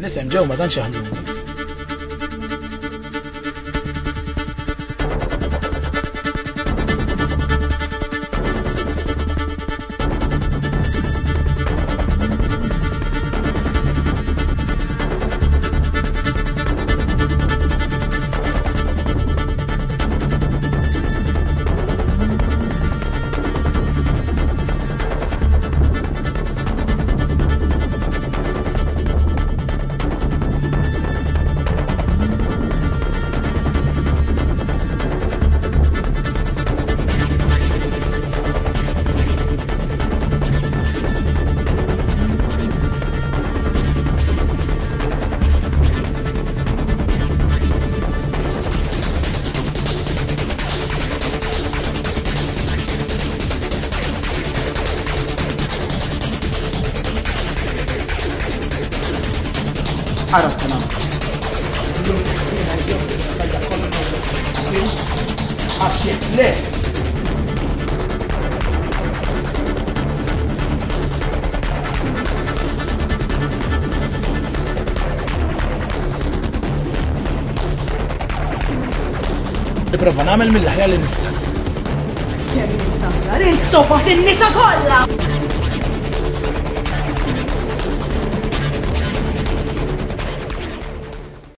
nisem ġew ma tantx jaħdmu. Għara s le, Iprofa namel mill-ħja l nista. Kemm tagħmel, intobat in-nisa kolla!